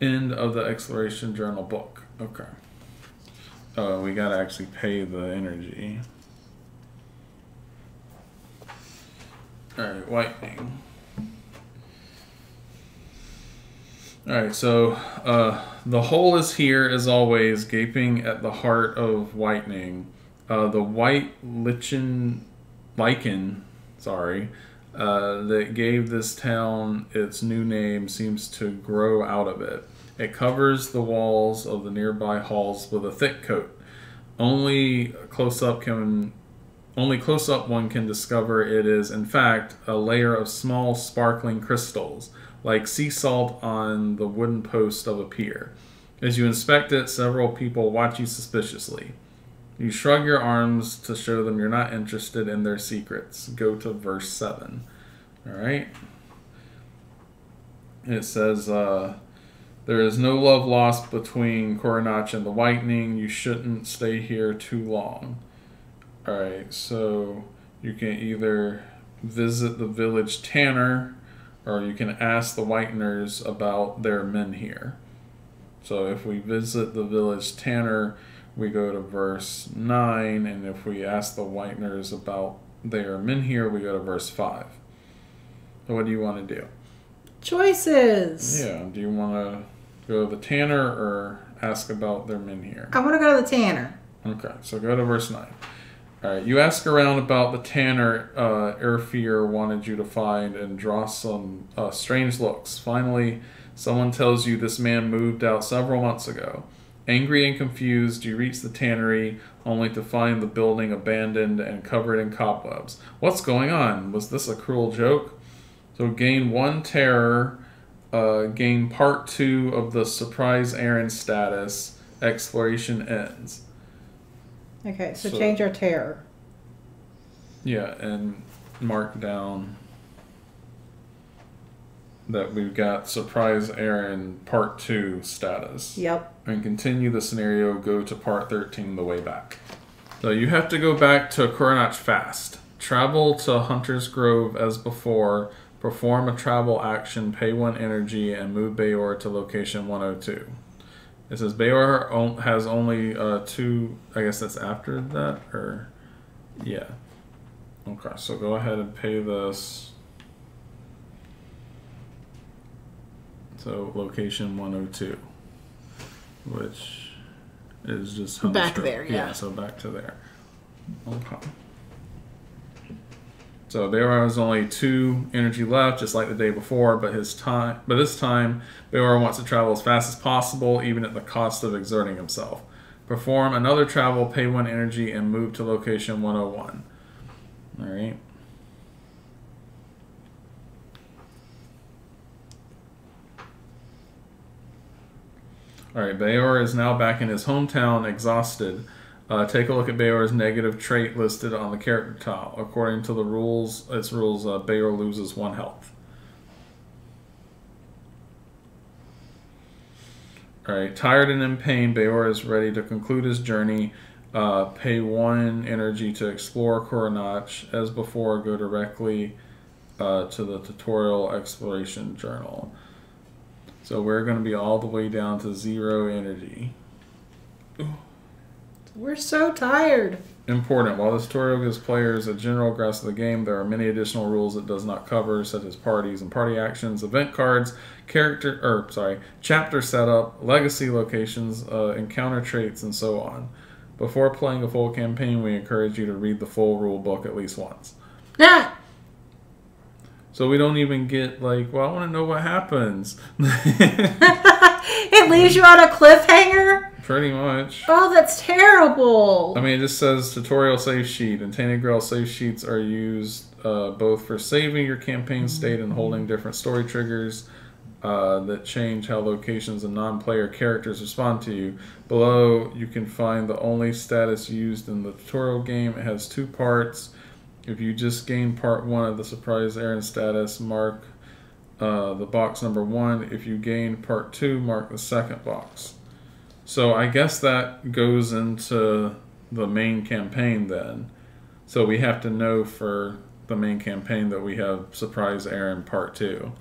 end of the exploration journal book. Okay. Oh, we gotta actually pay the energy. Alright, whitening. Alright, so uh, the hole is here as always, gaping at the heart of whitening. Uh, the white lichen, lichen, sorry, uh, that gave this town its new name seems to grow out of it. It covers the walls of the nearby halls with a thick coat. Only close up can only close up one can discover it is in fact a layer of small sparkling crystals, like sea salt on the wooden post of a pier. As you inspect it, several people watch you suspiciously. You shrug your arms to show them you're not interested in their secrets. Go to verse 7. Alright? It says, uh, There is no love lost between Cuanacht and the Whitening. You shouldn't stay here too long. Alright, so you can either visit the village tanner or you can ask the Whiteners about their menhir. So if we visit the village tanner, we go to verse 9, and if we ask the Whiteners about their menhir, we go to verse 5. So what do you want to do? Choices. Yeah. Do you want to go to the Tanner or ask about their menhir? I want to go to the Tanner. Okay, so go to verse 9. All right, you ask around about the Tanner uh, wanted you to find and draw some uh, strange looks. Finally, someone tells you this man moved out several months ago. Angry and confused, you reach the tannery only to find the building abandoned and covered in cobwebs. What's going on? Was this a cruel joke? So gain one terror, uh, gain part two of the surprise errand status. Exploration ends. Okay, so, So- change our terror. Yeah, and mark down that we've got surprise errand part two status. Yep. And continue the scenario, go to part 13 the way back. So you have to go back to Cuanacht fast. Travel to Hunter's Grove as before, perform a travel action, pay one energy, and move Beor to location 102. It says Beor has only uh, two, I guess that's after that, or. Yeah. Okay, so go ahead and pay this. So location 102, which is just Back there, yeah. Yeah, so back to there. Okay. So there was only two energy left, just like the day before. But his time, but this time, Beor wants to travel as fast as possible, even at the cost of exerting himself. Perform another travel, pay one energy, and move to location 101. All right. All right, Beor is now back in his hometown, exhausted. Uh, take a look at Beor's negative trait listed on the character tile. According to the rules, its rules, uh, Beor loses one health. All right, tired and in pain, Beor is ready to conclude his journey. Uh, pay one energy to explore Cuanacht. As before, go directly uh, to the tutorial exploration journal. So we're going to be all the way down to zero energy. We're so tired. Important. While this tutorial gives players a general grasp of the game, there are many additional rules it does not cover, such as parties and party actions, event cards, character or sorry, chapter setup, legacy locations, uh, encounter traits, and so on. Before playing a full campaign, we encourage you to read the full rule book at least once. Nah. So we don't even get like, well, I want to know what happens. it leaves you on a cliffhanger. Pretty much. Oh, that's terrible. I mean, it just says tutorial save sheet, and Tainted Grail save sheets are used uh, both for saving your campaign state and holding different story triggers uh, that change how locations and non-player characters respond to you. Below, you can find the only status used in the tutorial game. It has two parts. If you just gain part one of the surprise errand status, mark uh, the box number one. If you gain part two, mark the second box. So I guess that goes into the main campaign then. So we have to know for the main campaign that we have surprise errand part two.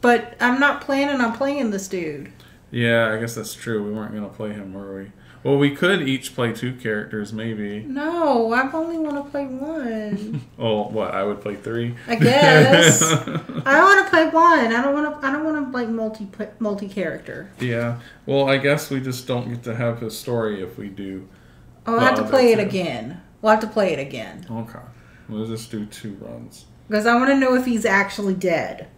but I'm not planning on playing this dude. Yeah, I guess that's true. We weren't gonna play him, were we? Well, we could each play two characters, maybe. No, I only want to play one. Oh, what? I would play three. I guess. I want to play one. I don't want to. I don't want to like multi multi character. yeah. Well, I guess we just don't get to have his story if we do. Oh, I have to play it that's it. again. We'll have to play it again Okay. We'll just do two runs. because I want to know if he's actually dead.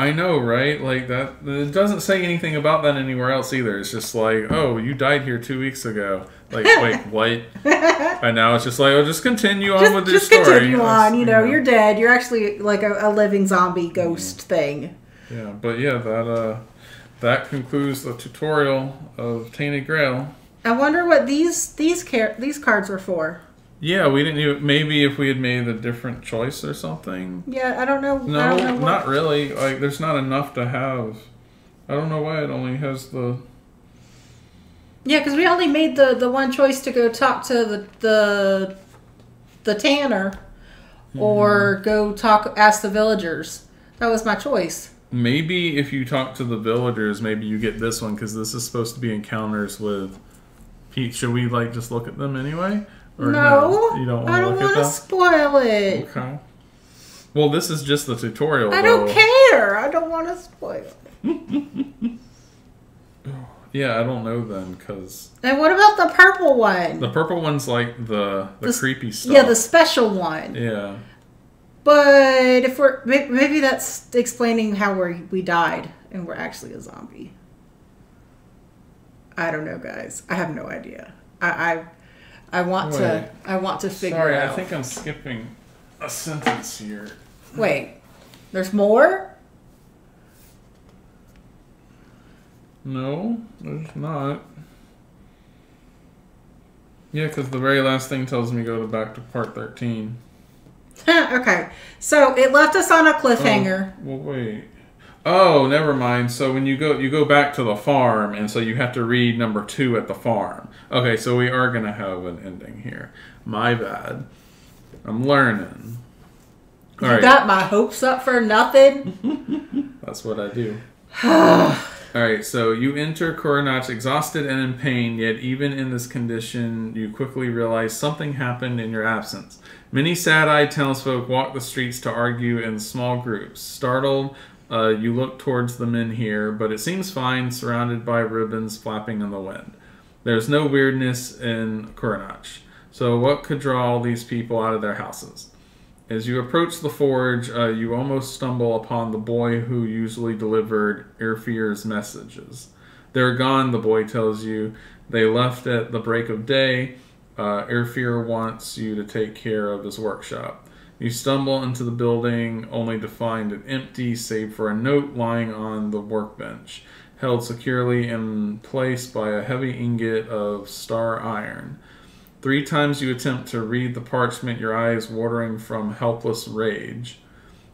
I know, right? Like that. It doesn't say anything about that anywhere else either. It's just like, oh, you died here two weeks ago. Like, wait, what? And now it's just like, oh, just continue on with Just, your just story. continue That's- on. You know, you're dead. You're actually like a, a living zombie ghost thing. Yeah, but yeah, that uh, that concludes the tutorial of Tainted Grail. I wonder what these these car- these cards were for. Yeah, we didn't even. Maybe if we had made a different choice or something. Yeah, I don't know. No, don't know not really. Like, there's not enough to have. I don't know why it only has the. Yeah, because we only made the the one choice to go talk to the the the tanner, or Mm-hmm. go talk ask the villagers. That was my choice. Maybe if you talk to the villagers, maybe you get this one because this is supposed to be encounters with. Pete, should we like just look at them anyway? Or no, you don't I don't want to spoil it. Okay. Well, this is just the tutorial. I though. don't care. I don't want to spoil. Yeah, I don't know then, because And what about the purple one? the purple one's like the the, The creepy stuff. yeah, the special one. yeah. But if we're maybe that's explaining how we we died and we're actually a zombie. I don't know, guys. I have no idea. I I, I want Wait. to I want to figure out Sorry, it I think I'm skipping a sentence here. Wait, there's more. No, there's not. Yeah, because the very last thing tells me go to back to part thirteen. okay, so it left us on a oh, cliffhanger. Oh, well, wait. Oh, never mind. So when you go, you go back to the farm, and so you have to read number two at the farm. Okay, so we are gonna have an ending here. My bad. I'm learning. you All right, got my hopes up for nothing. that's what I do. All right, so you enter Cuanacht exhausted and in pain, yet even in this condition, you quickly realize something happened in your absence. Many sad-eyed townsfolk walk the streets to argue in small groups. Startled, uh, you look towards the menhir, but it seems fine, surrounded by ribbons flapping in the wind. There's no weirdness in Cuanacht. So what could draw all these people out of their houses? As you approach the forge, uh, you almost stumble upon the boy who usually delivered Irfir's messages. They're gone, the boy tells you. They left at the break of day. Uh, wants you to take care of his workshop. You stumble into the building only to find it empty, save for a note lying on the workbench, held securely in place by a heavy ingot of star iron. Three times you attempt to read the parchment, your eyes watering from helpless rage.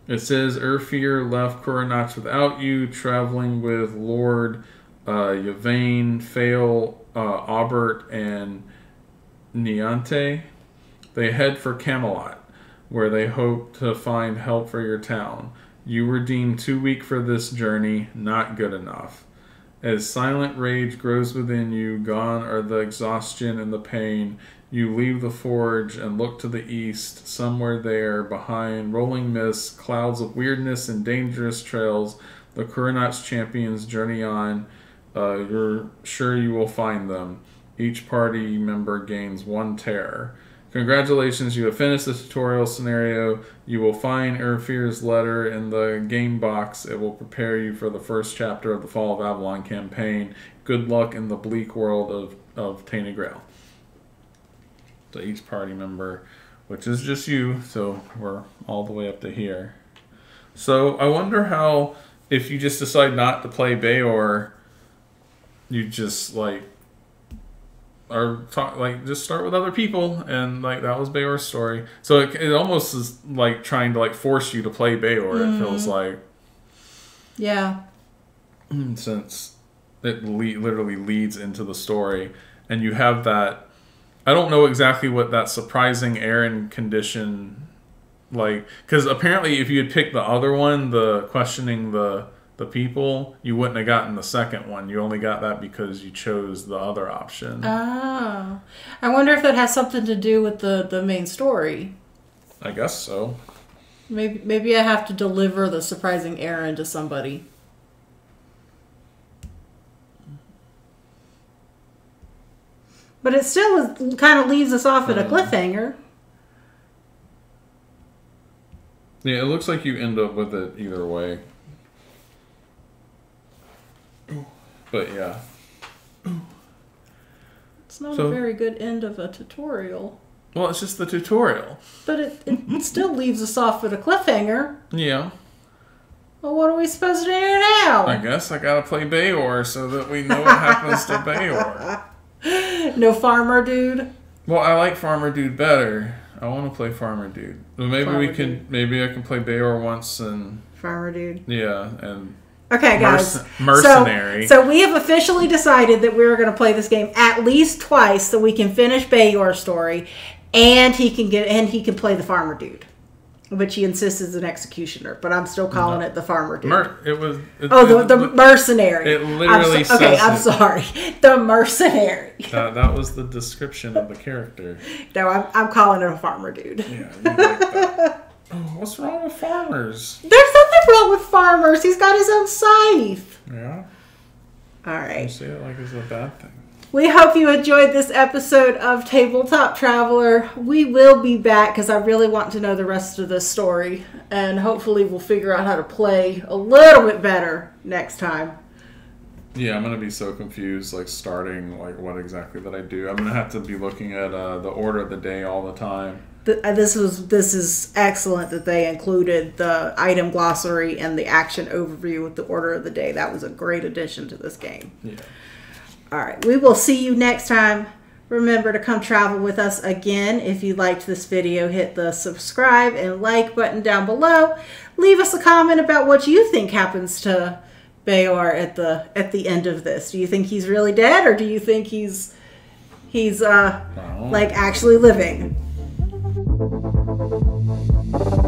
It says Urfir left Cuanacht without you, traveling with Lord uh, Yvain, Fail, uh, Aubert, and Niante. They head for Camelot, where they hope to find help for your town. You were deemed too weak for this journey, not good enough. As silent rage grows within you, gone are the exhaustion and the pain. You leave the forge and look to the east. Somewhere there, behind rolling mists, clouds of weirdness, and dangerous trails, the Cuanacht champions journey on. Uh, you're sure you will find them. Each party member gains one terror. Congratulations, you have finished the tutorial scenario. You will find Erfir's letter in the game box. It will prepare you for the first chapter of the Fall of Avalon campaign. Good luck in the bleak world of, of Tainted Grail. So each party member, which is just you, so we're all the way up to here. So I wonder how, if you just decide not to play Beor, you just like or talk like just start with other people and like that was Beor's story. So it, it almost is like trying to like force you to play Beor. It mm-hmm. feels like Yeah. Hmm, since it le- literally leads into the story and you have that I don't know exactly what that surprising errand condition like cuz apparently if you had picked the other one, the questioning the the people, you wouldn't have gotten the second one. You only got that because you chose the other option. Oh. I wonder if that has something to do with the, the main story. I guess so. Maybe maybe I have to deliver the surprising errand to somebody. But it still kind of leaves us off at a Hmm. cliffhanger. Yeah, it looks like you end up with it either way. But yeah. It's not So- a very good end of a tutorial. Well, it's just the tutorial. But it, it still leaves us off with a cliffhanger. Yeah. Well, what are we supposed to do now? I guess I gotta play Beor so that we know what happens to Beor. No farmer dude. Well, I like Farmer Dude better. I want to play Farmer Dude. Well, maybe we can. Dude. Maybe I can play Beor once and Farmer dude. yeah, and Okay, guys. Merc- mercenary. So, so we have officially decided that we're going to play this game at least twice, so we can finish Beor's story, and he can get and he can play the farmer dude, which he insists is an executioner. But I'm still calling it the farmer dude. Mer- it was. It, oh, the, the mercenary. it literally I'm so- okay. I'm it. sorry. The mercenary. that, that was the description of the character. No, I'm, I'm calling it a farmer dude. Yeah, you like that. Oh, What's wrong with farmers? There's nothing wrong with farmers. He's got his own scythe. Yeah. All right. You see it like it's a bad thing. We hope you enjoyed this episode of Tabletop Traveler. We will be back because I really want to know the rest of this story. And hopefully, we'll figure out how to play a little bit better next time. Yeah, I'm gonna be so confused, like starting like what exactly that I do. I'm gonna have to be looking at uh, the order of the day all the time. Uh, This was this is excellent that they included the item glossary and the action overview with the order of the day. That was a great addition to this game. Yeah. All right, we will see you next time. Remember to come travel with us again. If you liked this video, hit the subscribe and like button down below. Leave us a comment about what you think happens to Beor at the at the end of this. Do you think he's really dead or do you think he's he's uh like actually living? Thank you.